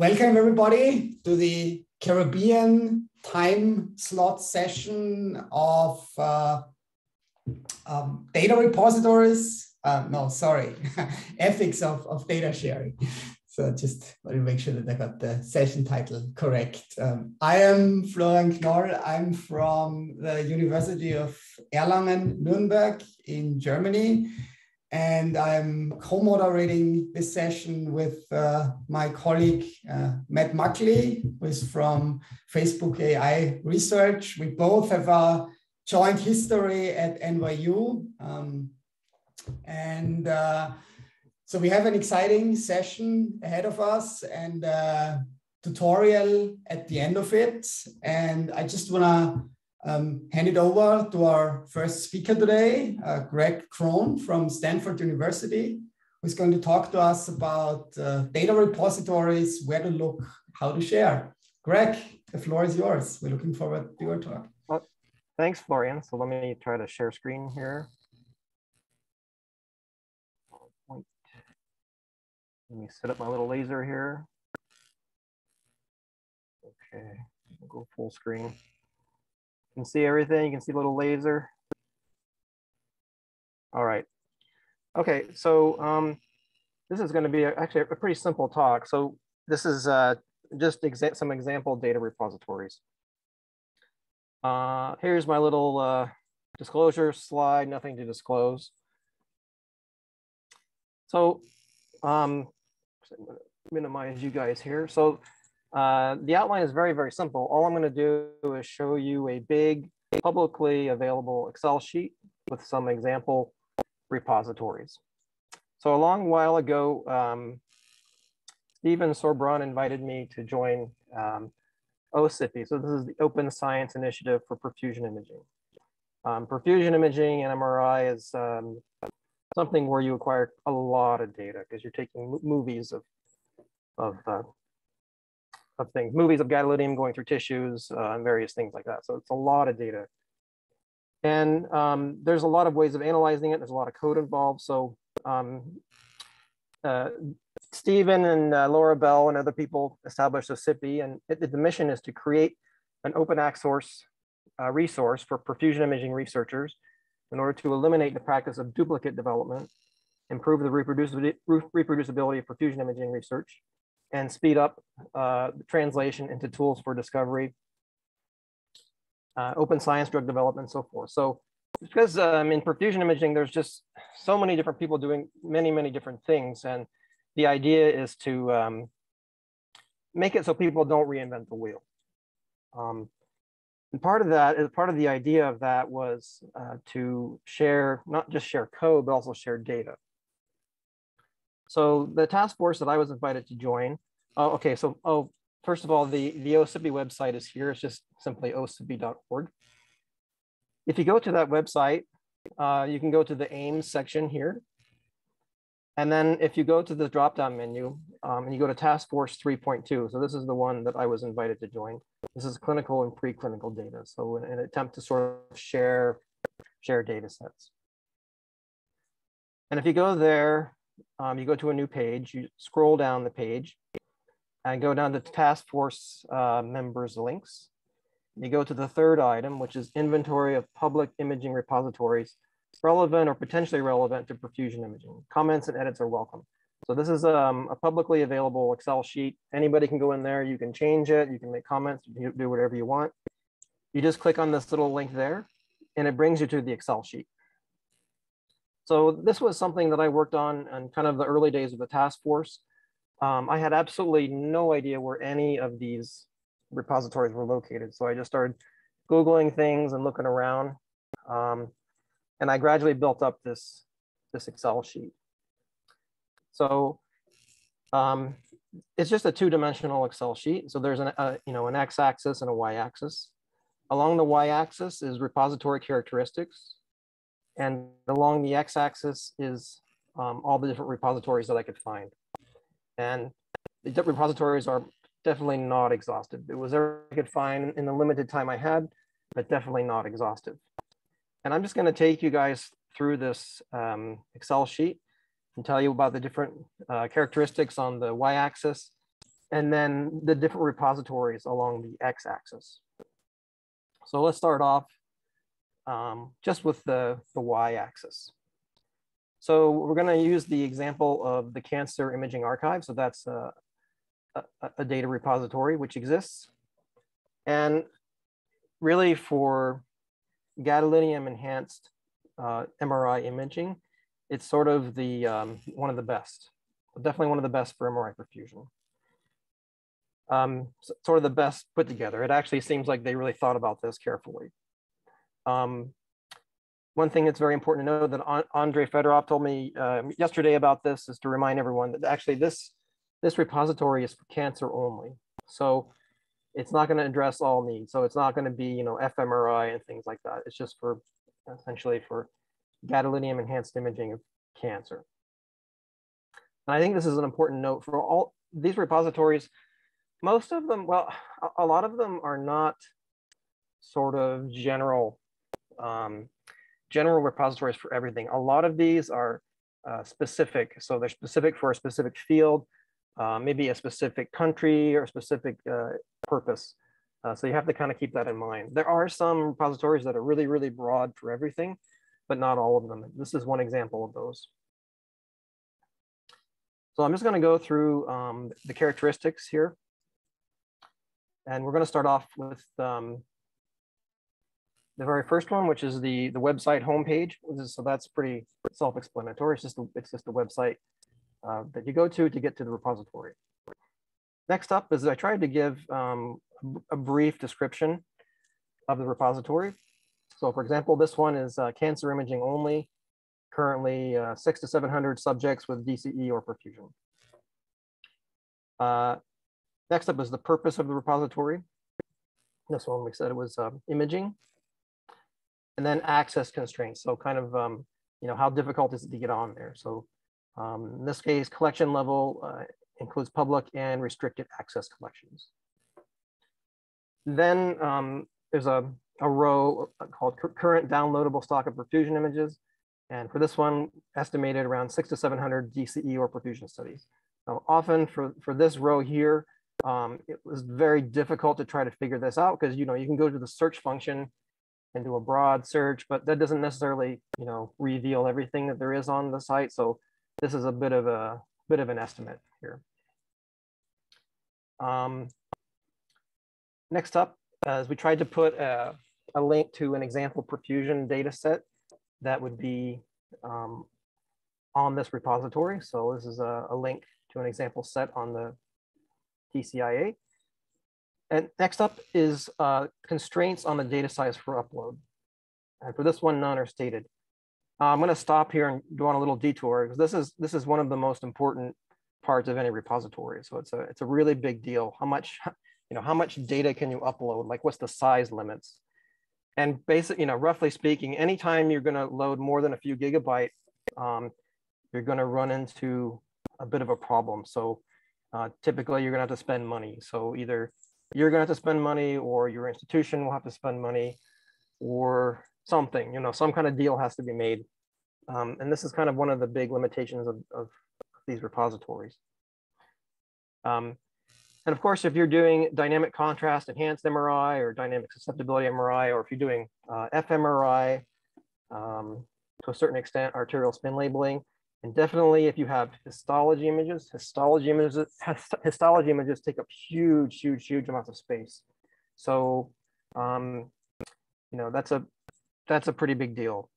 welcome everybody to the Caribbean time slot session of uh, um, data repositories. Uh, no, sorry, ethics of, of data sharing. So just want to make sure that I got the session title correct. Um, I am Florian Knoll. I'm from the University of Erlangen-Nuremberg in Germany. And I'm co-moderating this session with uh, my colleague, uh, Matt Muckley, who is from Facebook AI Research. We both have a joint history at NYU. Um, and uh, so we have an exciting session ahead of us and a tutorial at the end of it. And I just wanna um, hand it over to our first speaker today, uh, Greg Cron from Stanford University, who's going to talk to us about uh, data repositories, where to look, how to share. Greg, the floor is yours. We're looking forward to your talk. Well, thanks, Florian. So let me try to share screen here. Let me set up my little laser here. Okay, we'll go full screen. You can see everything. You can see little laser. All right. Okay, so um, this is going to be a, actually a pretty simple talk. So this is uh, just exa some example data repositories. Uh, here's my little uh, disclosure slide, nothing to disclose. So um, minimize you guys here. So uh, the outline is very, very simple. All I'm going to do is show you a big publicly available Excel sheet with some example repositories. So a long while ago, um, Steven Sourbron invited me to join um. So this is the Open Science Initiative for Perfusion Imaging. Um, perfusion imaging and MRI is um, something where you acquire a lot of data because you're taking movies of, of uh, of things, movies of gadolinium going through tissues uh, and various things like that. So it's a lot of data. And um, there's a lot of ways of analyzing it. There's a lot of code involved. So um, uh, Steven and uh, Laura Bell and other people established OSIPI, and it, the mission is to create an open access uh, resource for perfusion imaging researchers in order to eliminate the practice of duplicate development, improve the reproducibility of perfusion imaging research, and speed up uh, translation into tools for discovery, uh, open science drug development, and so forth. So because um, in perfusion imaging, there's just so many different people doing many, many different things. And the idea is to um, make it so people don't reinvent the wheel. Um, and part of that is part of the idea of that was uh, to share, not just share code, but also share data. So the task force that I was invited to join, oh, okay, so oh, first of all, the, the OSIPI website is here. It's just simply osipi.org. If you go to that website, uh, you can go to the AIMS section here. And then if you go to the drop-down menu um, and you go to Task Force 3.2, so this is the one that I was invited to join. This is clinical and preclinical data. So in an attempt to sort of share, share data sets. And if you go there, um, you go to a new page, you scroll down the page and go down to task force uh, members links. You go to the third item, which is inventory of public imaging repositories relevant or potentially relevant to perfusion imaging. Comments and edits are welcome. So this is um, a publicly available Excel sheet. Anybody can go in there, you can change it, you can make comments, you can do whatever you want. You just click on this little link there and it brings you to the Excel sheet. So this was something that I worked on in kind of the early days of the task force. Um, I had absolutely no idea where any of these repositories were located. So I just started Googling things and looking around. Um, and I gradually built up this, this Excel sheet. So um, it's just a two-dimensional Excel sheet. So there's an, a, you know, an x-axis and a y-axis. Along the y-axis is repository characteristics. And along the x-axis is um, all the different repositories that I could find. And the repositories are definitely not exhaustive. It was everything I could find in the limited time I had, but definitely not exhaustive. And I'm just gonna take you guys through this um, Excel sheet and tell you about the different uh, characteristics on the y-axis and then the different repositories along the x-axis. So let's start off um, just with the, the y-axis. So we're going to use the example of the Cancer Imaging Archive. So that's a, a, a data repository which exists. And really for gadolinium enhanced uh, MRI imaging, it's sort of the um, one of the best, definitely one of the best for MRI perfusion. Um, sort of the best put together. It actually seems like they really thought about this carefully. Um, one thing that's very important to know that Andrey Fedorov told me uh, yesterday about this is to remind everyone that actually this this repository is for cancer only. So it's not going to address all needs. So it's not going to be, you know, fMRI and things like that. It's just for essentially for gadolinium enhanced imaging of cancer. And I think this is an important note for all these repositories. Most of them, well, a, lot of them are not sort of general, um, general repositories for everything. A lot of these are uh, specific. So they're specific for a specific field uh, maybe a specific country or a specific uh, purpose. Uh, so you have to kind of keep that in mind. There are some repositories that are really, really broad for everything, but not all of them. This is one example of those. So I'm just going to go through um, the characteristics here. And we're going to start off with um, the very first one, which is the, the website homepage. So that's pretty self-explanatory. It's just a, it's just a website uh, that you go to to get to the repository. Next up is I tried to give um, a brief description of the repository. So for example, this one is uh, cancer imaging only, currently uh, six to 700 subjects with DCE or perfusion. Uh, next up is the purpose of the repository. This one we said it was um, imaging. And then access constraints. So kind of, um, you know, how difficult is it to get on there? So um, in this case, collection level uh, includes public and restricted access collections. Then um, there's a, a row called current downloadable stock of perfusion images. And for this one, estimated around six to 700 DCE or perfusion studies. Now, often for, for this row here, um, it was very difficult to try to figure this out because you know you can go to the search function and do a broad search, but that doesn't necessarily you know reveal everything that there is on the site. So this is a bit of a bit of an estimate here. Um, next up, as we tried to put a, a, link to an example perfusion data set that would be um, on this repository. So this is a, a, link to an example set on the TCIA. And next up is uh, constraints on the data size for upload. And for this one, none are stated. Uh, I'm going to stop here and go on a little detour because this is this is one of the most important parts of any repository. So it's a it's a really big deal. How much you know how much data can you upload? Like what's the size limits? And basically, you know, roughly speaking, anytime you're going to load more than a few gigabyte, um, you're going to run into a bit of a problem. So uh, typically, you're going to have to spend money. So either you're going to have to spend money, or your institution will have to spend money, or something, you know, some kind of deal has to be made. Um, and this is kind of one of the big limitations of, of these repositories. Um, and of course, if you're doing dynamic contrast enhanced MRI or dynamic susceptibility MRI, or if you're doing uh, fMRI, um, to a certain extent, arterial spin labeling, and definitely if you have histology images, histology images, histology images take up huge, huge, huge amounts of space. So, um, you know, that's a that's a pretty big deal.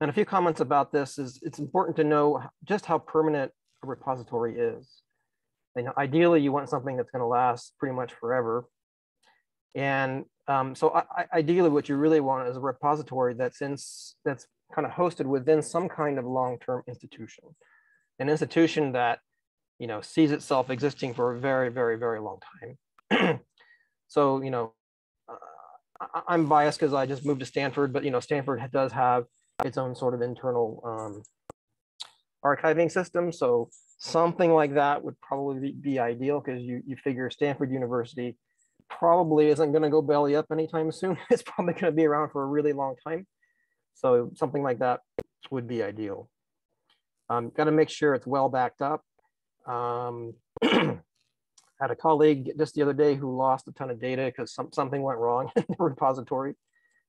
And a few comments about this is it's important to know just how permanent a repository is. And ideally, you want something that's going to last pretty much forever. And um, so I, ideally, what you really want is a repository that's in, that's kind of hosted within some kind of long-term institution, an institution that you know sees itself existing for a very, very, very long time. so you know, I'm biased because I just moved to Stanford, but you know, Stanford does have its own sort of internal um, archiving system. So something like that would probably be, be ideal because you, you figure Stanford University probably isn't going to go belly up anytime soon. it's probably going to be around for a really long time. So something like that would be ideal. Um, Got to make sure it's well backed up. Um, had a colleague just the other day who lost a ton of data because some, something went wrong in the repository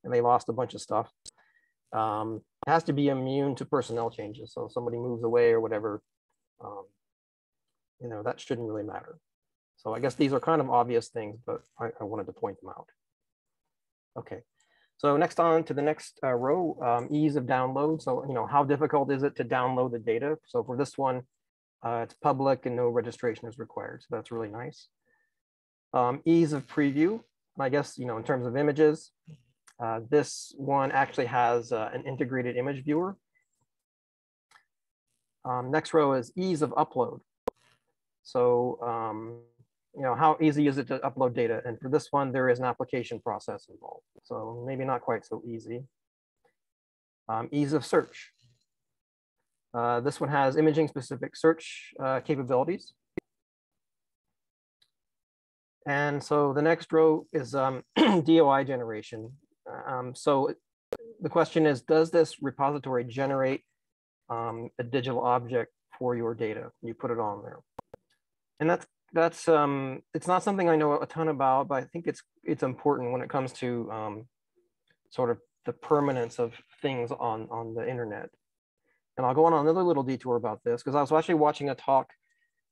and they lost a bunch of stuff. Um, it has to be immune to personnel changes. So if somebody moves away or whatever, um, you know, that shouldn't really matter. So I guess these are kind of obvious things, but I, I wanted to point them out. Okay, so next on to the next uh, row, um, ease of download. So, you know, how difficult is it to download the data? So for this one, uh, it's public and no registration is required. So that's really nice. Um, ease of preview, I guess, you know, in terms of images, uh, this one actually has uh, an integrated image viewer. Um, next row is ease of upload. So, um, you know, how easy is it to upload data? And for this one, there is an application process involved. So maybe not quite so easy. Um, ease of search. Uh, this one has imaging specific search uh, capabilities. And so the next row is um, DOI generation. Um, so the question is, does this repository generate um, a digital object for your data? You put it on there. And that's that's um, it's not something I know a ton about, but I think it's it's important when it comes to um, sort of the permanence of things on on the internet. And I'll go on another little detour about this because I was actually watching a talk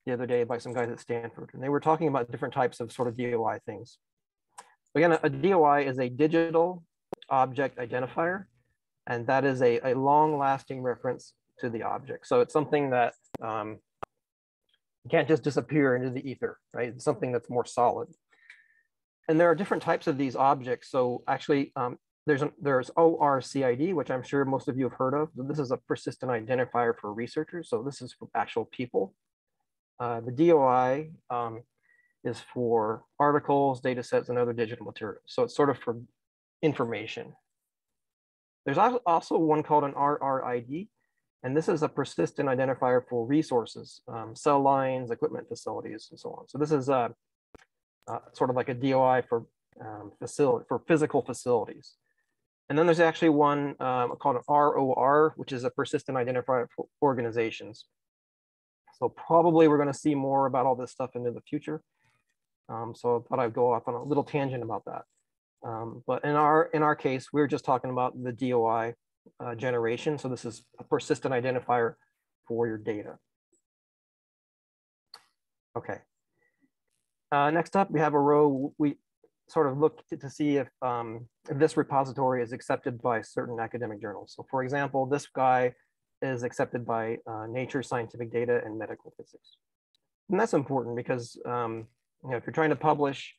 the other day by some guys at Stanford, and they were talking about different types of sort of DOI things. Again, a, DOI is a digital object identifier, and that is a, a long-lasting reference to the object. So it's something that um, can't just disappear into the ether, right? It's something that's more solid. And there are different types of these objects. So actually, um, there's an, there's ORCID, which I'm sure most of you have heard of. This is a persistent identifier for researchers. So this is for actual people. Uh, the DOI um, is for articles, data sets, and other digital materials. So it's sort of for information. There's also one called an RRID, and this is a persistent identifier for resources, um, cell lines, equipment facilities, and so on. So this is a, uh, sort of like a DOI for um, facility for physical facilities. And then there's actually one um, called an ROR, which is a persistent identifier for organizations. So probably we're going to see more about all this stuff into the future. Um, so I thought I'd go off on a little tangent about that. Um, but in our in our case, we're just talking about the DOI uh, generation. So this is a persistent identifier for your data. Okay. Uh, next up, we have a row. We sort of look to, to see if, um, if this repository is accepted by certain academic journals. So for example, this guy is accepted by uh, Nature Scientific Data and Medical Physics. And that's important because um, you know, if you're trying to publish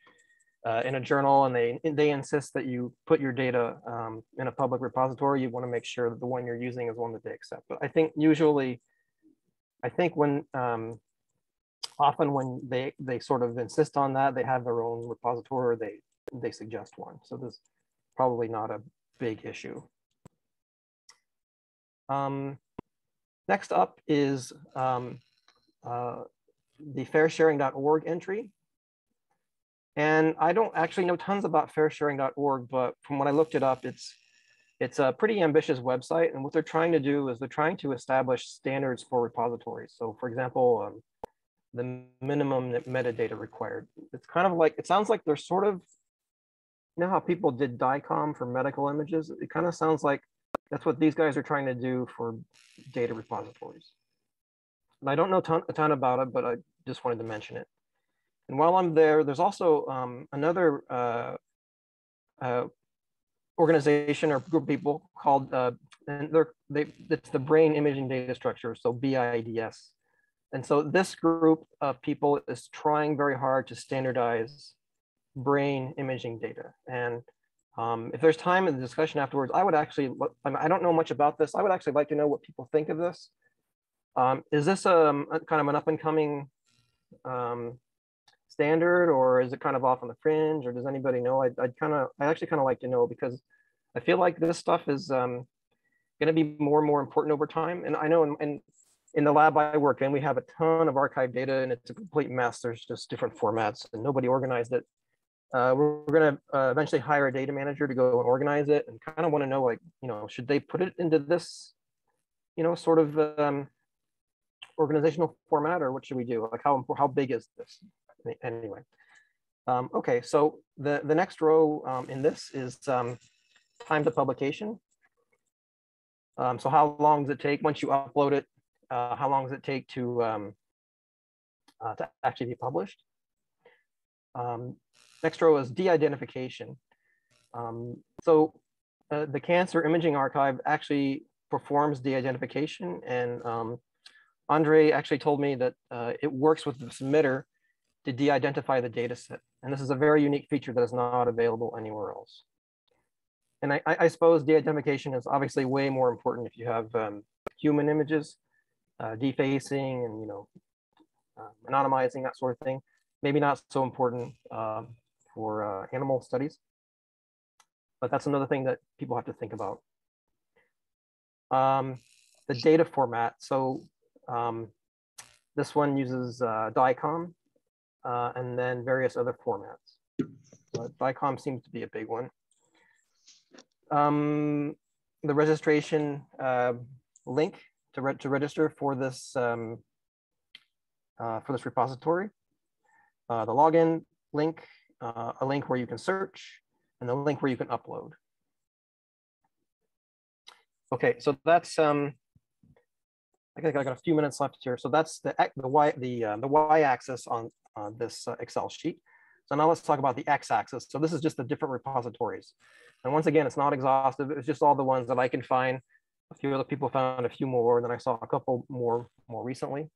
uh, in a journal and they they insist that you put your data um, in a public repository, you want to make sure that the one you're using is one that they accept. But I think usually, I think when um, often when they they sort of insist on that, they have their own repository or they they suggest one. So this is probably not a big issue. Um, next up is um, uh, the fairsharing.org entry. And I don't actually know tons about fairsharing.org, but from when I looked it up, it's it's a pretty ambitious website. And what they're trying to do is they're trying to establish standards for repositories. So for example, um, the minimum metadata required. It's kind of like, it sounds like they're sort of, you know how people did DICOM for medical images? It kind of sounds like that's what these guys are trying to do for data repositories. And I don't know ton, a ton about it, but I just wanted to mention it. And while I'm there, there's also um, another uh, uh, organization or group of people called, uh, and they're, they, it's the Brain Imaging Data Structure, so BIDS. And so this group of people is trying very hard to standardize brain imaging data. And um, if there's time in the discussion afterwards, I would actually, I, don't know much about this. I would actually like to know what people think of this. Um, is this um, a, kind of an up and coming um, standard or is it kind of off on the fringe or does anybody know? I'd, I'd kind of, I actually kind of like to know because I feel like this stuff is um, going to be more and more important over time. And I know in, in, in the lab I work in, we have a ton of archive data and it's a complete mess. There's just different formats and nobody organized it. Uh, we're, we're going to uh, eventually hire a data manager to go and organize it and kind of want to know like, you know, should they put it into this, you know, sort of um, organizational format or what should we do? Like how, how big is this? Anyway. Um, okay, so the, the next row um, in this is um, time to publication. Um, so how long does it take once you upload it? Uh, how long does it take to, um, uh, to actually be published? Um, next row is de-identification. so uh, the Cancer Imaging Archive actually performs de-identification and Andrey actually told me that uh, it works with the submitter to de-identify the data set. And this is a very unique feature that is not available anywhere else. And I, I suppose de-identification is obviously way more important if you have um, human images, uh, defacing and, you know, uh, anonymizing, that sort of thing. Maybe not so important um, for uh, animal studies, but that's another thing that people have to think about. Um, the data format. So um, this one uses uh, DICOM uh, and then various other formats. But DICOM seems to be a big one. Um, the registration uh, link to, re to register for this um, uh, for this repository, uh, the login link, uh, a link where you can search, and the link where you can upload. Okay, so that's um, I think I got a few minutes left here. So that's the the y the uh, the y-axis on uh, this uh, Excel sheet. So now let's talk about the x-axis. So this is just the different repositories. And once again, it's not exhaustive. It's just all the ones that I can find. A few other people found a few more, and then I saw a couple more more recently.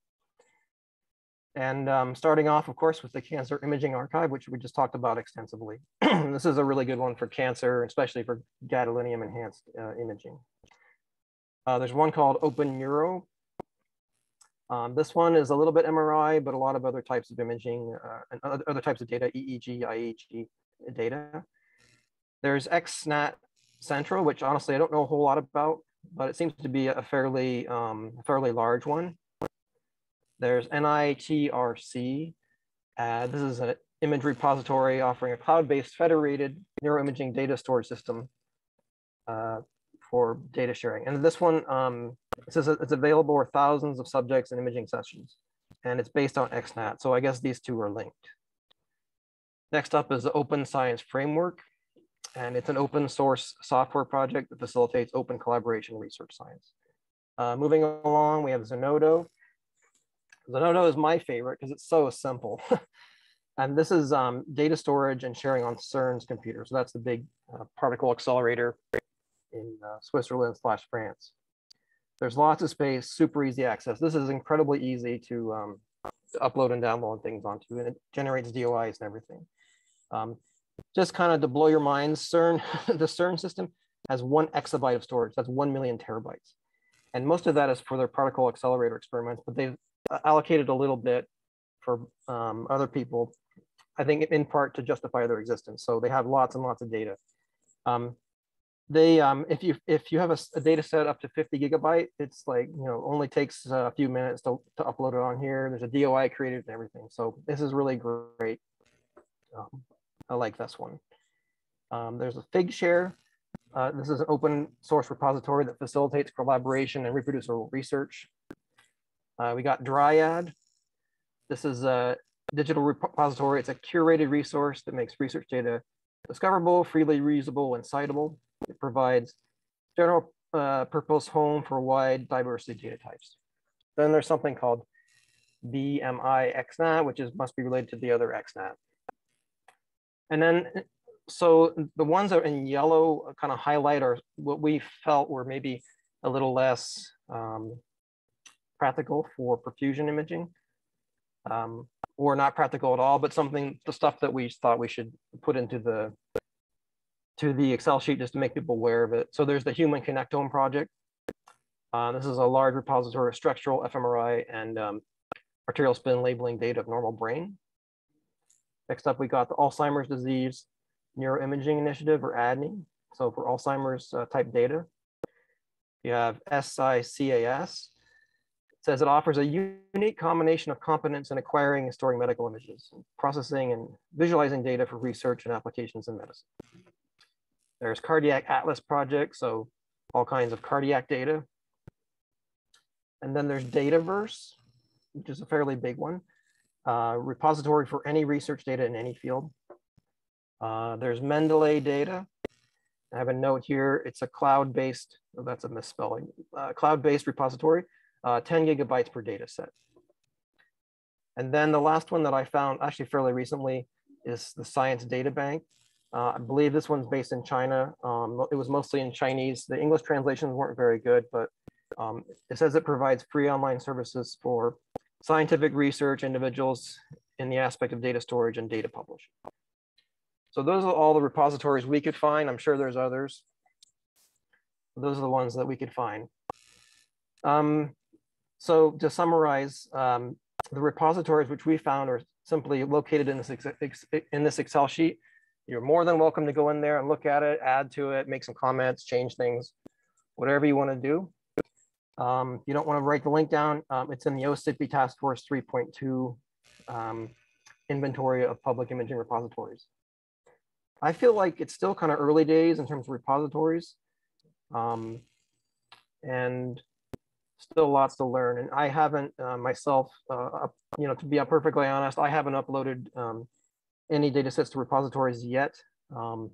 And um, starting off, of course, with the Cancer Imaging Archive, which we just talked about extensively. this is a really good one for cancer, especially for gadolinium enhanced uh, imaging. Uh, there's one called Open Neuro, um, this one is a little bit MRI, but a lot of other types of imaging uh, and other, other types of data, EEG, iEEG data. There's XNAT Central, which honestly I don't know a whole lot about, but it seems to be a fairly, um, fairly large one. There's NITRC. Uh, this is an image repository offering a cloud-based federated neuroimaging data storage system uh, for data sharing. And this one, um, it says it's available for thousands of subjects and imaging sessions, and it's based on XNAT. So I guess these two are linked. Next up is the Open Science Framework, and it's an open source software project that facilitates open collaboration research science. Uh, moving along, we have Zenodo. Zenodo is my favorite because it's so simple. and this is um, data storage and sharing on CERN's computer. So that's the big uh, particle accelerator in uh, Switzerland slash France. There's lots of space, super easy access. This is incredibly easy to, um, to upload and download things onto, and it generates DOIs and everything. Um, just kind of to blow your mind, CERN, the CERN system has one exabyte of storage. That's 1 million terabytes. And most of that is for their particle accelerator experiments, but they've uh, allocated a little bit for um, other people, I think in part to justify their existence. So they have lots and lots of data. Um, they um, if you if you have a, a, data set up to 50 gigabyte it's like you know only takes a few minutes to, to upload it on here. There's a doi created and everything. So this is really great. Um, i like this one. Um, there's a figshare uh, this is an open source repository that facilitates collaboration and reproducible research. Uh, we got dryad. This is a digital repository. It's a curated resource that makes research data discoverable freely reusable and citable it provides general uh, purpose home for wide diversity data types. Then there's something called BMI XNAT, which is must be related to the other XNAT. And then, so the ones that are in yellow kind of highlight are what we felt were maybe a little less um, practical for perfusion imaging, um, or not practical at all, but something, the stuff that we thought we should put into the to the Excel sheet just to make people aware of it. So there's the Human Connectome project. Uh, this is a large repository of structural fMRI and um, arterial spin labeling data of normal brain. Next up, we got the Alzheimer's disease neuroimaging initiative or ADNI. So for Alzheimer's uh, type data, you have SICAS. It says it offers a unique combination of competence in acquiring and storing medical images, processing and visualizing data for research and applications in medicine. There's Cardiac Atlas Project, so all kinds of cardiac data. And then there's Dataverse, which is a fairly big one. uh, repository for any research data in any field. Uh, there's Mendeley data. I have a note here. It's a cloud-based, oh, that's a misspelling, uh, cloud-based repository, uh, 10 gigabytes per data set. And then the last one that I found actually fairly recently is the Science Data Bank. Uh, I believe this one's based in China. Um, it was mostly in Chinese. The English translations weren't very good, but um, it says it provides free online services for scientific research individuals in the aspect of data storage and data publishing. So those are all the repositories we could find. I'm sure there's others. Those are the ones that we could find. Um, so to summarize, um, the repositories which we found are simply located in this, in this Excel sheet. You're more than welcome to go in there and look at it, add to it, make some comments, change things, whatever you want to do. Um, you don't want to write the link down. Um, it's in the OSIPI Task Force 3.2 um, inventory of public imaging repositories. I feel like it's still kind of early days in terms of repositories. Um, and still lots to learn. And I haven't uh, myself, uh, you know, to be perfectly honest, I haven't uploaded um, any data sets to repositories yet. Um,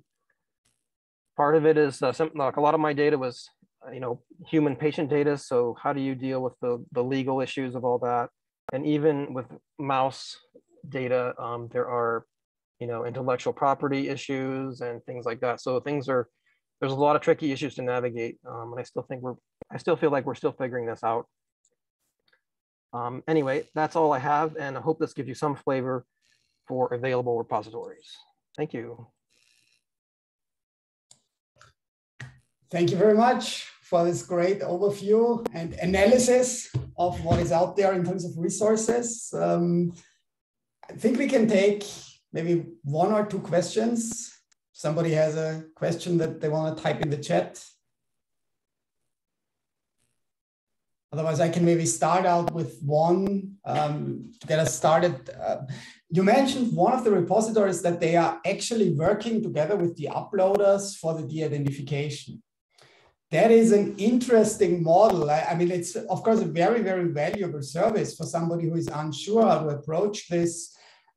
part of it is uh, some, like a lot of my data was, uh, you know, human patient data. So how do you deal with the, the legal issues of all that? And even with mouse data, um, there are, you know, intellectual property issues and things like that. So things are, there's a lot of tricky issues to navigate. Um, and I still think we're, I still feel like we're still figuring this out. Um, anyway, that's all I have. And I hope this gives you some flavor for available repositories. Thank you. Thank you very much for this great overview and analysis of what is out there in terms of resources. Um, I think we can take maybe one or two questions somebody has a question that they want to type in the chat. Otherwise, I can maybe start out with one um, to get us started. Uh, you mentioned one of the repositories that they are actually working together with the uploaders for the de-identification. That is an interesting model. I, I mean, it's of course a very, very valuable service for somebody who is unsure how to approach this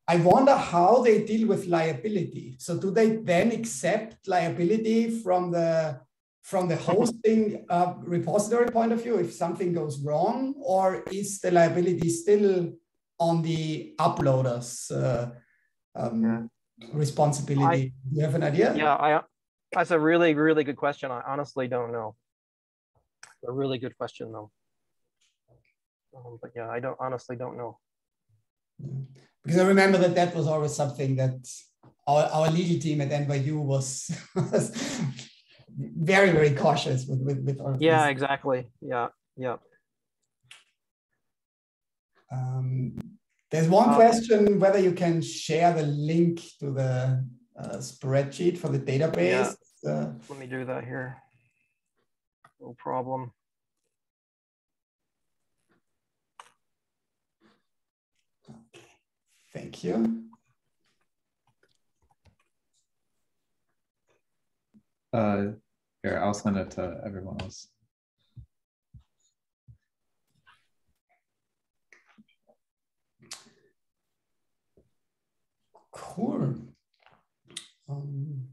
I wonder how they deal with liability. So do they then accept liability from the from the hosting uh, repository point of view if something goes wrong, or is the liability still on the uploaders' uh, um, yeah. responsibility? I, do you have an idea? Yeah, I, that's a really really good question. I honestly don't know. A really good question though. Um, but yeah, I don't honestly don't know. Because I remember that that was always something that our, our legal team at NYU was, was very very cautious with with, with all yeah this. exactly yeah yeah um, there's one uh, question whether you can share the link to the uh, spreadsheet for the database yeah. uh, let me do that here no problem Thank you. Uh, here, I'll send it to everyone else. Cool. Um,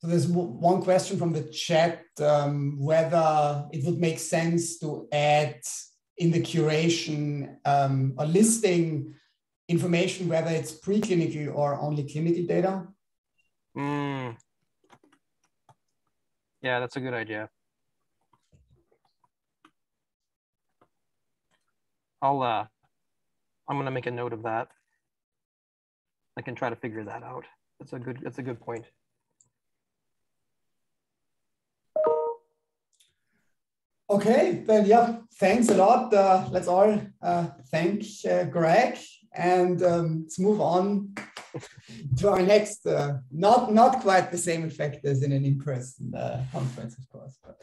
So there's one question from the chat um, whether it would make sense to add in the curation um, a listing information whether it's preclinical or only clinical data. Mm. Yeah, that's a good idea. I'll uh, I'm gonna make a note of that. I can try to figure that out. That's a good that's a good point. Okay, then yeah, thanks a lot. Uh, let's all uh, thank uh, Greg and um, let's move on to our next, uh, not not quite the same effect as in an in-person uh, conference, of course. But.